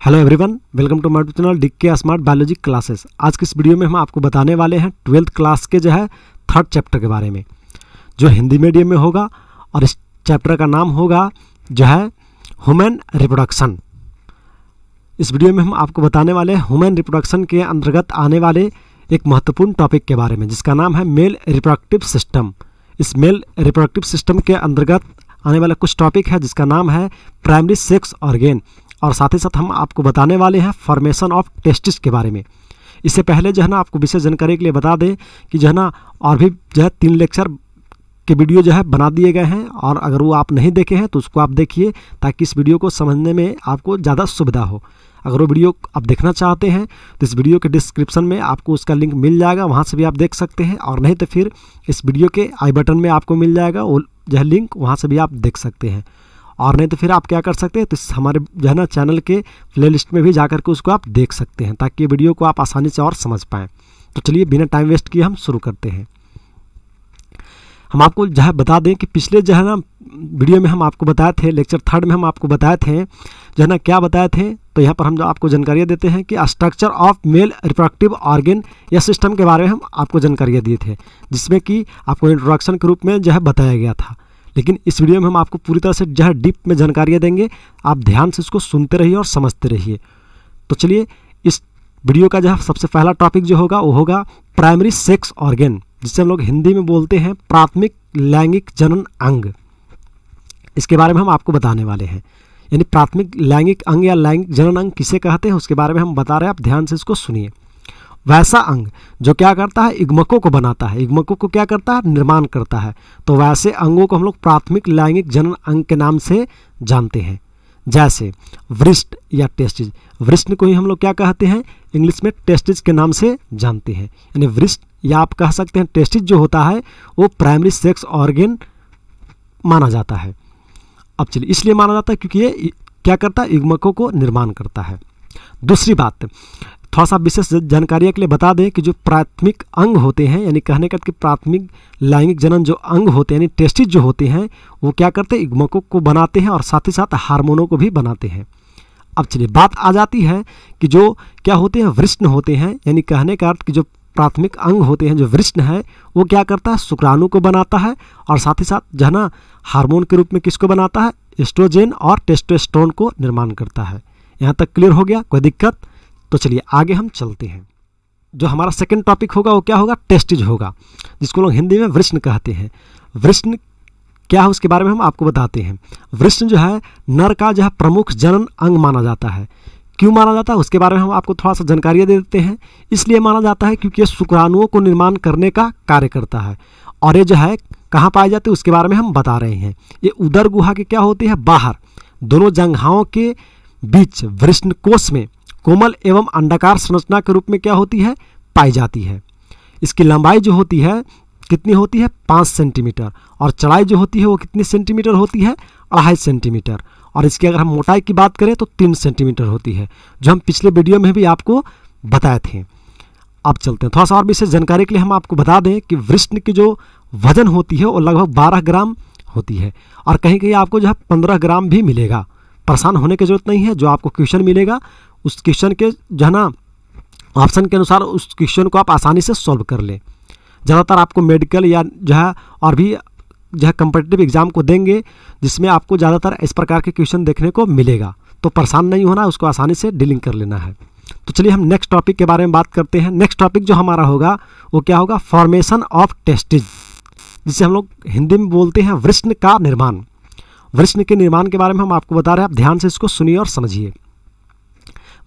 Hello everyone welcome to my channel Dick के smart biology classes आज की इस वीडियो में हम आपको बताने वाले हैं ट्वेल्थ क्लास के जो है थर्ड चैप्टर के बारे में, जो हिंदी मीडियम में होगा और इस चैप्टर का नाम होगा जो है ह्यूमन रिप्रोडक्शन इस वीडियो में हम आपको बताने वाले हैं ह्यूमन रिप्रोडक्शन के अंतर्गत आने वाले एक महत्वपूर्ण टॉपिक के बारे में, जिसका नाम है मेल रिप्रोडक्टिव सिस्टम इस मेल रिप्रोडक्टिव सिस्टम के अंतर्गत आने वाला कुछ टॉपिक है, जिसका नाम है प्राइमरी सेक्स ऑर्गेन और साथ ही साथ हम आपको बताने वाले हैं फॉर्मेशन ऑफ़ टेस्टिस के बारे में। इससे पहले जो है ना, आपको विशेष जानकारी के लिए बता दें कि जो है ना, और भी जो है तीन लेक्चर के वीडियो जो है बना दिए गए हैं, और अगर वो आप नहीं देखे हैं तो उसको आप देखिए ताकि इस वीडियो को समझने में आपको ज़्यादा सुविधा हो। अगर वो वीडियो आप देखना चाहते हैं तो इस वीडियो के डिस्क्रिप्शन में आपको उसका लिंक मिल जाएगा, वहाँ से भी आप देख सकते हैं, और नहीं तो फिर इस वीडियो के आई बटन में आपको मिल जाएगा, वो जो है लिंक वहाँ से भी आप देख सकते हैं। और नहीं तो फिर आप क्या कर सकते हैं तो हमारे जो है ना चैनल के प्लेलिस्ट में भी जा करके उसको आप देख सकते हैं, ताकि वीडियो को आप आसानी से और समझ पाएँ। तो चलिए बिना टाइम वेस्ट किए हम शुरू करते हैं। हम आपको जो है बता दें कि पिछले जो है ना वीडियो में हम आपको बताए थे लेक्चर थर्ड में हम आपको बताए थे, जो है ना क्या बताए थे तो यहाँ पर हम जो आपको जानकारियाँ देते हैं कि structure of male reproductive organ या सिस्टम के बारे में हम आपको जानकारियाँ दिए थे, जिसमें कि आपको इंट्रोडक्शन के रूप में जो है बताया गया था। लेकिन इस वीडियो में हम आपको पूरी तरह से जो है डीप में जानकारियाँ देंगे, आप ध्यान से इसको सुनते रहिए और समझते रहिए। तो चलिए, इस वीडियो का जो है सबसे पहला टॉपिक जो होगा, वो होगा प्राइमरी सेक्स ऑर्गेन जिसे हम लोग हिंदी में बोलते हैं प्राथमिक लैंगिक जनन अंग। इसके बारे में हम आपको बताने वाले हैं। यानी प्राथमिक लैंगिक अंग या लैंगिक जनन अंग किसे कहते हैं, उसके बारे में हम बता रहे हैं, आप ध्यान से इसको सुनिए। वैसा अंग जो क्या करता है? इग्मकों को बनाता है। इग्मकों को क्या करता है? निर्माण करता है। तो वैसे अंगों को हम लोग प्राथमिक लैंगिक जनन अंग के नाम से जानते हैं। जैसे वृष्ट या टेस्टिज। वृष्ट को ही हम लोग क्या कहते हैं? इंग्लिश में टेस्टिज के नाम से जानते हैं। यानी वृष्ट या आप कह सकते हैं टेस्टिज जो होता है, वो प्राइमरी सेक्स ऑर्गेन माना जाता है। अब चलिए, इसलिए माना जाता है क्योंकि ये क्या करता है? युग्मकों को निर्माण करता है। दूसरी बात थोड़ा सा विशेष जानकारी के लिए बता दें कि जो प्राथमिक अंग होते हैं, यानी कहने का कि प्राथमिक लैंगिक जनन जो अंग होते हैं, यानी टेस्टिज जो होते हैं, वो क्या करते हैं? युग्मकों को बनाते हैं और साथ ही साथ हार्मोनों को भी बनाते हैं। अब चलिए, बात आ जाती है कि जो क्या होते हैं? वृष्ण होते हैं, यानी कहने का अर्थ कि जो प्राथमिक अंग होते हैं, जो वृष्ण है, वो क्या करता है? शुक्राणु को बनाता है और साथ ही साथ जो है ना, हार्मोन के रूप में किसको बनाता है? एस्ट्रोजेन और टेस्टोस्टेरोन को निर्माण करता है। यहाँ तक क्लियर हो गया? कोई दिक्कत? तो चलिए आगे हम चलते हैं। जो हमारा सेकंड टॉपिक होगा, वो क्या होगा? टेस्टिज होगा, जिसको लोग हिंदी में वृष्ण कहते हैं। वृष्ण क्या है, उसके बारे में हम आपको बताते हैं। वृष्ण जो है, नर का जो है प्रमुख जनन अंग माना जाता है। क्यों माना जाता है? उसके बारे में हम आपको थोड़ा सा जानकारियाँ दे देते हैं। इसलिए माना जाता है क्योंकि ये शुक्राणुओं को निर्माण करने का कार्य करता है। और ये जो है, कहाँ पाए जाते हैं, उसके बारे में हम बता रहे हैं। ये उदर गुहा के क्या होती है? बाहर। दोनों जंघाओं के बीच वृष्ण कोष में कोमल एवं अंडाकार संरचना के रूप में क्या होती है? पाई जाती है। इसकी लंबाई जो होती है, कितनी होती है? पाँच सेंटीमीटर। और चढ़ाई जो होती है, वो कितनी सेंटीमीटर होती है? अढ़ाई सेंटीमीटर। और इसकी अगर हम मोटाई की बात करें तो तीन सेंटीमीटर होती है, जो हम पिछले वीडियो में भी आपको बताए थे। अब चलते हैं। थोड़ा सा और भी विशेष जानकारी के लिए हम आपको बता दें कि वृष्ण की जो वज़न होती है, वो लगभग बारह ग्राम होती है। और कहीं कहीं आपको जो है, पंद्रह ग्राम भी मिलेगा। परेशान होने की ज़रूरत नहीं है, जो आपको क्वेश्चन मिलेगा उस क्वेश्चन के, जो है ना, ऑप्शन के अनुसार उस क्वेश्चन को आप आसानी से सॉल्व कर लें। ज़्यादातर आपको मेडिकल या, जो है, और भी, जो है कंपटेटिव एग्ज़ाम को देंगे, जिसमें आपको ज़्यादातर इस प्रकार के क्वेश्चन देखने को मिलेगा। तो परेशान नहीं होना, उसको आसानी से डीलिंग कर लेना है। तो चलिए हम नेक्स्ट टॉपिक के बारे में बात करते हैं। नेक्स्ट टॉपिक जो हमारा होगा, वो क्या होगा? फॉर्मेशन ऑफ़ टेस्टिज जिसे हम लोग हिंदी में बोलते हैं वृष्ण का निर्माण। वृष्ण के निर्माण के बारे में हम आपको बता रहे हैं। आप ध्यान से इसको सुनिए और समझिए।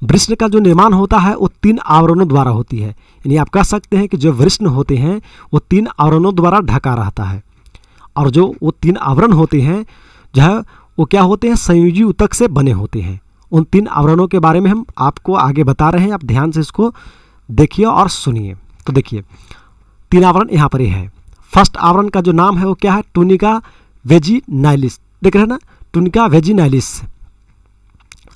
वृष्ण का जो निर्माण होता है, वो तीन आवरणों द्वारा होती है। यानी आप कह सकते हैं कि जो वृष्ण होते हैं, वो तीन आवरणों द्वारा ढका रहता है। और जो वो तीन आवरण होते हैं जो है वो क्या होते हैं संयोजी उतक से बने होते हैं। उन तीन आवरणों के बारे में हम आपको आगे बता रहे हैं। आप ध्यान से इसको देखिए और सुनिए। तो देखिए, तीन आवरण यहाँ पर ही है। फ़र्स्ट आवरण का जो नाम है, वो क्या है? Tunica vaginalis. देख रहे हैं ना? Tunica vaginalis.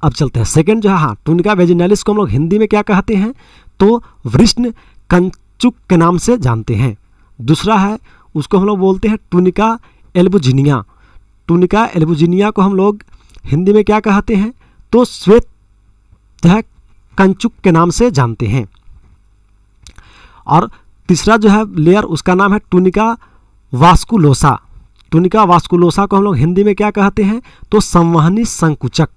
अब चलते हैं। सेकंड जो है हाँ टूनिका वेजिनाइलिस को हम लोग हिंदी में क्या कहते हैं? तो वृष्ण कंचुक के नाम से जानते हैं। दूसरा है, उसको हम लोग बोलते हैं टूनिका एल्बुजिनिया। टूनिका एल्बुजिनिया को हम लोग हिंदी में क्या कहते हैं? तो श्वेत है, कंचुक के नाम से जानते हैं। और तीसरा जो है लेयर उसका नाम है टूनिका वास्कुलोसा। टूनिका वास्कुलोसा को हम लोग हिंदी में क्या कहते हैं? तो संवहनी संकुचक।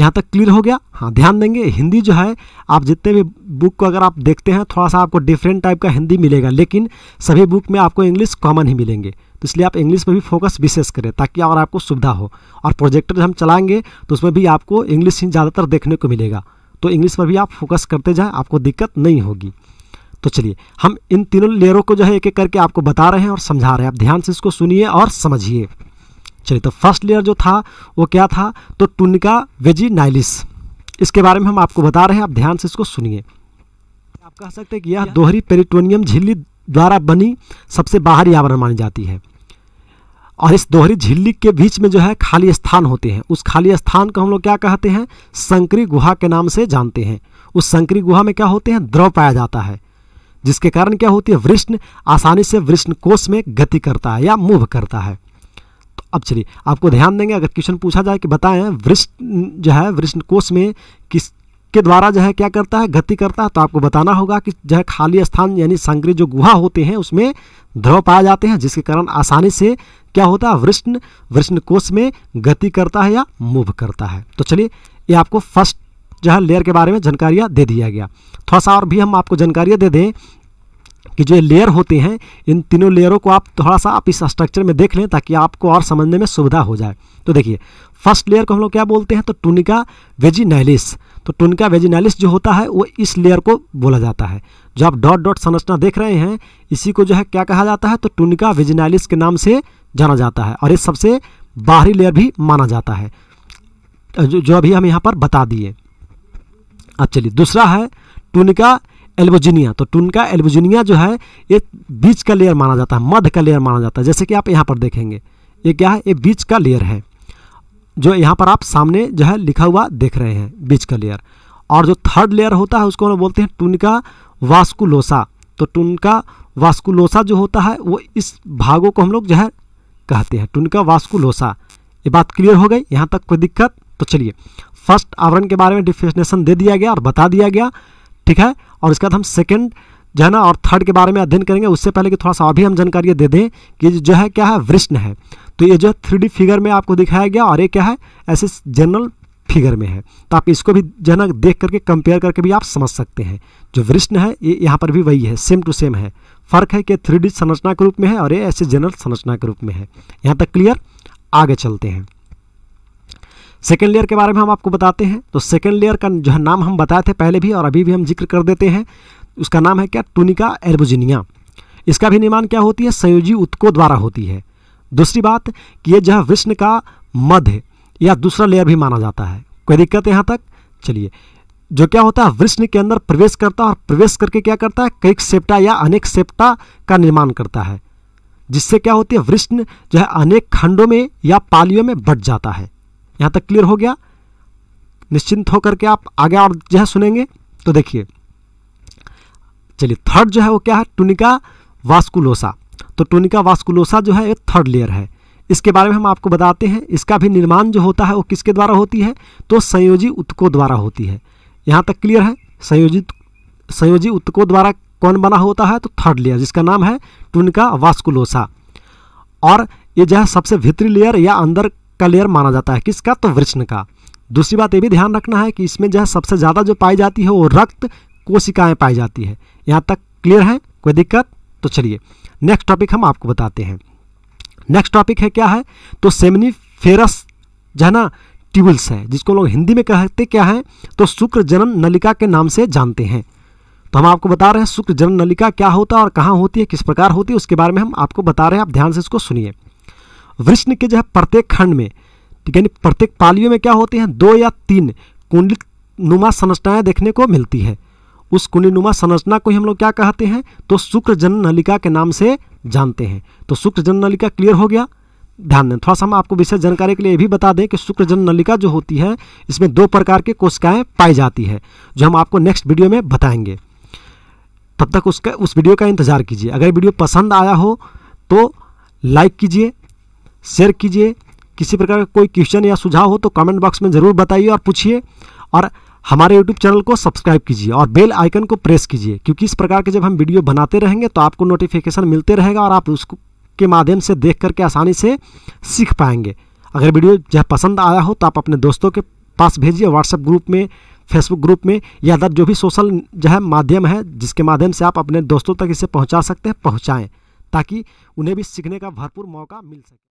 यहाँ तक क्लियर हो गया। हाँ ध्यान देंगे, हिंदी जो है, आप जितने भी बुक को अगर आप देखते हैं, थोड़ा सा आपको डिफरेंट टाइप का हिंदी मिलेगा, लेकिन सभी बुक में आपको इंग्लिश कॉमन ही मिलेंगे। तो इसलिए आप इंग्लिश पर भी फोकस विशेष करें, ताकि और आपको सुविधा हो। और प्रोजेक्टर जब हम चलाएँगे तो उसमें भी आपको इंग्लिश ही ज़्यादातर देखने को मिलेगा। तो इंग्लिश पर भी आप फोकस करते जाएँ, आपको दिक्कत नहीं होगी। तो चलिए, हम इन तीनों लेयरों को जो है एक एक करके आपको बता रहे हैं और समझा रहे हैं। आप ध्यान से इसको सुनिए और समझिए। चलिए तो फ़र्स्ट लेयर जो था वो क्या था? तो टुनिका वेजिनाइलिस इसके बारे में हम आपको बता रहे हैं आप ध्यान से इसको सुनिए। आप कह सकते हैं कि यह दोहरी पेरिटोनियम झिल्ली द्वारा बनी सबसे बाहरी आवरण मानी जाती है। और इस दोहरी झिल्ली के बीच में जो है खाली स्थान होते हैं। उस खाली स्थान को हम लोग क्या कहते हैं? संकरी गुहा के नाम से जानते हैं। उस संकरी गुहा में क्या होते हैं? द्रव पाया जाता है जिसके कारण क्या होती है? वृष्ण आसानी से वृष्ण कोष में गति करता है या मूव करता है। अब चलिए, आपको ध्यान देंगे, अगर क्वेश्चन पूछा जाए कि बताएँ वृष्ण जो है वृष्ण कोष में किस, के द्वारा जो है, क्या करता है, गति करता है तो आपको बताना होगा कि जो है, खाली स्थान यानी संग्रह जो गुहा होते हैं, उसमें ध्रुव पाए जाते हैं, जिसके कारण आसानी से क्या होता है वृष्ण वृष्ण कोष में गति करता है या मूव करता है। तो चलिए, ये आपको फ़र्स्ट जो है, लेयर के बारे में जानकारियाँ दे दिया गया। थोड़ा सा और भी हम आपको जानकारियाँ दे दें कि जो लेयर होते हैं, इन तीनों लेयरों को आप थोड़ा सा आप इस स्ट्रक्चर में देख लें ताकि आपको और समझने में सुविधा हो जाए। तो देखिए फ़र्स्ट लेयर को हम लोग क्या बोलते हैं? तो टूनिका वेजिनैलिस तो टूनिका वेजिनैलिस जो होता है, वो इस लेयर को बोला जाता है। जो आप डॉट डॉट संरचना देख रहे हैं, इसी को जो है क्या कहा जाता है? तो टूनिका वेजिनैलिस के नाम से जाना जाता है और ये सबसे बाहरी लेयर भी माना जाता है। जो जो अभी हम यहाँ पर बता दिए। अब चलिए, दूसरा है टूनिका एल्बोजिनिया। तो टूनिका एल्बोजिनिया जो है, ये बीच का लेयर माना जाता है, मध्य का लेयर माना जाता है। जैसे कि आप यहाँ पर देखेंगे, ये क्या है? ये बीच का लेयर है, जो यहाँ पर आप सामने जो है लिखा हुआ देख रहे हैं, बीच का लेयर। और जो थर्ड लेयर होता है, उसको हम बोलते हैं टूनिका वास्कुलोसा। तो टूनिका वास्कुलोसा जो होता है, वो इस भागों को हम लोग जो है कहते हैं, टूनिका वास्कुलोसा। ये बात क्लियर हो गई? यहाँ तक कोई दिक्कत? तो चलिए, फ़र्स्ट आवरण के बारे में डिफिनेशन दे दिया गया और बता दिया गया। ठीक है? और इसके बाद हम सेकेंड जो है ना, और थर्ड के बारे में अध्ययन करेंगे। उससे पहले कि थोड़ा सा अभी हम जानकारी दे दें कि जो है, क्या है? वृष्ण है। तो ये जो है थ्री फिगर में आपको दिखाया गया और ये क्या है? ऐसे जनरल फिगर में है। तो आप इसको भी जो है ना, देख करके कंपेयर करके भी आप समझ सकते हैं। जो वृष्ण है, ये यहाँ पर भी वही है सेम टू सेम है। फ़र्क है कि थ्री संरचना के रूप में है और ये ऐसे जनरल संरचना के रूप में है। यहाँ तक क्लियर आगे चलते हैं। सेकेंड लेयर के बारे में हम आपको बताते हैं। तो सेकेंड लेयर का जो है नाम हम बताए थे पहले भी और अभी भी हम ज़िक्र कर देते हैं। उसका नाम है क्या? टूनिका एर्बोजिनिया इसका भी निर्माण क्या होती है? संयोजी उत्को द्वारा होती है। दूसरी बात कि ये जो है विष्ण का मध्य या दूसरा लेयर भी माना जाता है। कोई दिक्कत यहाँ तक? चलिए। जो क्या होता है? वृष्ण के अंदर प्रवेश करता है और प्रवेश करके क्या करता है? कई सेप्टा या अनेक सेप्टा का निर्माण करता है। जिससे क्या होती है? वृष्ण जो है अनेक खंडों में या पालियों में बट जाता है। यहाँ तक क्लियर हो गया। निश्चिंत होकर के आप आगे और जो है सुनेंगे। तो देखिए, चलिए थर्ड जो है वो क्या है? टूनिका वास्कुलोसा तो टूनिका वास्कुलोसा जो है, एक थर्ड लेयर है। इसके बारे में हम आपको बताते हैं। इसका भी निर्माण जो होता है वो किसके द्वारा होती है? तो संयोजी उत्कों द्वारा होती है। यहाँ तक क्लियर है? संयोजित, संयोजी उत्कों द्वारा कौन बना होता है? तो थर्ड लेयर जिसका नाम है टूनिका वास्कुलोसा और ये जो है सबसे भीतरी लेयर या अंदर का लेयर माना जाता है किसका? तो वृष्ण का। दूसरी बात ये भी ध्यान रखना है कि इसमें जो है सबसे ज़्यादा जो पाई जाती है वो रक्त कोशिकाएँ पाई जाती है। यहाँ तक क्लियर है? कोई दिक्कत? तो चलिए नेक्स्ट टॉपिक हम आपको बताते हैं। नेक्स्ट टॉपिक है क्या है? तो सेमनी फेरस जो है ना ट्यूबल्स है, जिसको लोग हिंदी में कहते क्या है? तो शुक्र जनन नलिका के नाम से जानते हैं। तो हम आपको बता रहे हैं शुक्र जनन नलिका क्या होता है और कहाँ होती है, किस प्रकार होती है, उसके बारे में हम आपको बता रहे हैं। आप ध्यान से इसको सुनिए। वृष्ण के जो है प्रत्येक खंड में, ठीक है, प्रत्येक पालियों में क्या होते हैं? दो या तीन कुंडलित नुमा संरचनाएँ देखने को मिलती है। उस कुंडलीनुमा संरचना को ही हम लोग क्या कहते हैं? तो शुक्र जन नलिका के नाम से जानते हैं। तो शुक्र जन नलिका क्लियर हो गया? ध्यान दें, थोड़ा सा हम आपको विशेष जानकारी के लिए भी बता दें कि शुक्र जन नलिका जो होती है, इसमें दो प्रकार की कोशिकाएँ पाई जाती है, जो हम आपको नेक्स्ट वीडियो में बताएँगे। तब तक उसका, उस वीडियो का इंतज़ार कीजिए। अगर वीडियो पसंद आया हो तो लाइक कीजिए शेयर कीजिए। किसी प्रकार का कोई क्वेश्चन या सुझाव हो तो कमेंट बॉक्स में ज़रूर बताइए और पूछिए। और हमारे यूट्यूब चैनल को सब्सक्राइब कीजिए और बेल आइकन को प्रेस कीजिए। क्योंकि इस प्रकार के जब हम वीडियो बनाते रहेंगे तो आपको नोटिफिकेशन मिलते रहेगा और आप उसको के माध्यम से देख करके आसानी से सीख पाएँगे। अगर वीडियो जो पसंद आया हो तो आप अपने दोस्तों के पास भेजिए व्हाट्सएप ग्रुप में फेसबुक ग्रुप में या अदर जो भी सोशल जो है माध्यम है जिसके माध्यम से आप अपने दोस्तों तक इसे पहुँचा सकते हैं, पहुंचाएँ ताकि उन्हें भी सीखने का भरपूर मौका मिल सके।